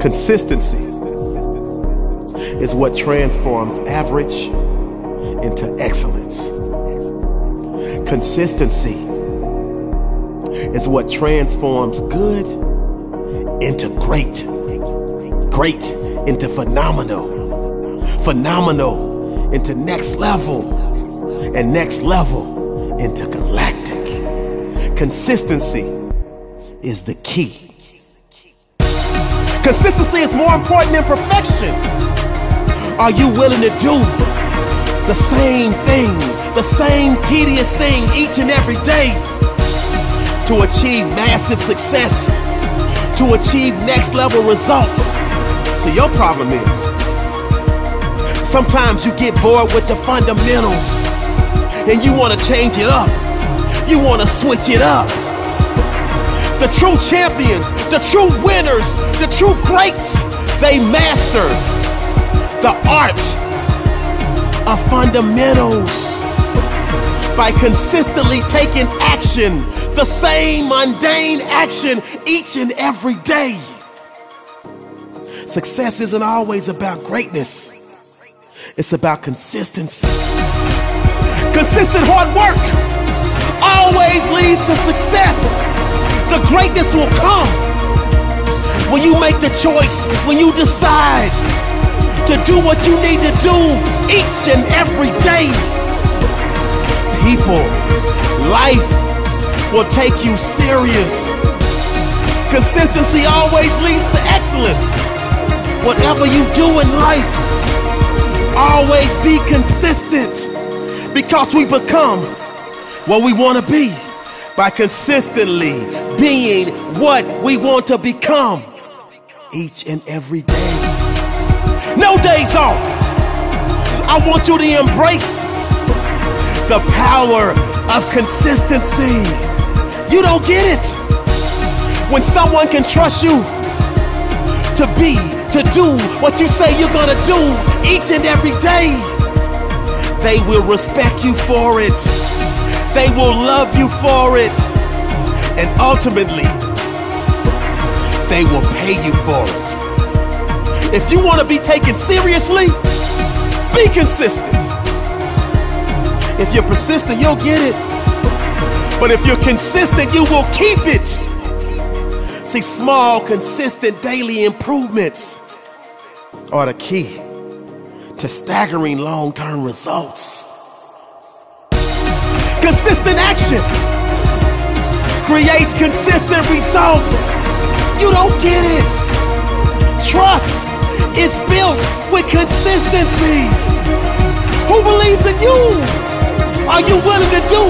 Consistency is what transforms average into excellence. Consistency is what transforms good into great, great into phenomenal, phenomenal into next level, and next level into galactic. Consistency is the key. Consistency is more important than perfection. Are you willing to do the same thing, the same tedious thing each and every day to achieve massive success, to achieve next level results? So, your problem is sometimes you get bored with the fundamentals and you want to change it up, you want to switch it up. The true champions, the true winners, the true greats, they master the art of fundamentals by consistently taking action, the same mundane action each and every day. Success isn't always about greatness, it's about consistency. Consistent hard work always leads to success. Greatness will come when you make the choice, when you decide to do what you need to do each and every day. People, life will take you serious. Consistency always leads to excellence. Whatever you do in life, always be consistent because we become what we want to be by consistently being what we want to become each and every day. No days off. I want you to embrace the power of consistency. You don't get it. When someone can trust you to be, to do what you say you're gonna do each and every day, they will respect you for it. They will love you for it. And ultimately, they will pay you for it. If you want to be taken seriously, be consistent. If you're persistent, you'll get it. But if you're consistent, you will keep it. See, small, consistent daily improvements are the key to staggering long term results. Consistent action creates consistent results. You don't get it. Trust is built with consistency. Who believes in you? Are you willing to do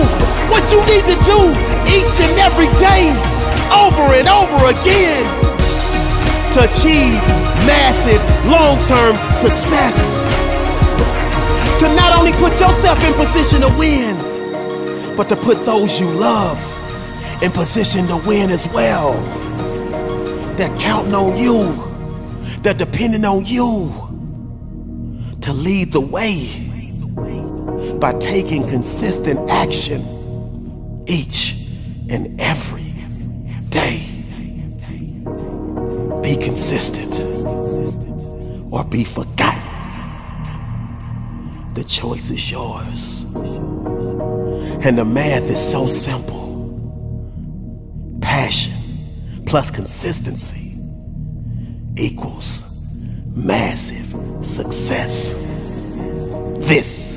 what you need to do each and every day, over and over again, to achieve massive long term success? To not only put yourself in position to win, but to put those you love in position to win as well. They're counting on you, they're depending on you to lead the way by taking consistent action each and every day. Be consistent or be forgotten. The choice is yours. And the math is so simple passion plus consistency equals massive success. This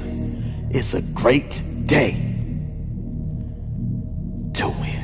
is a great day to win.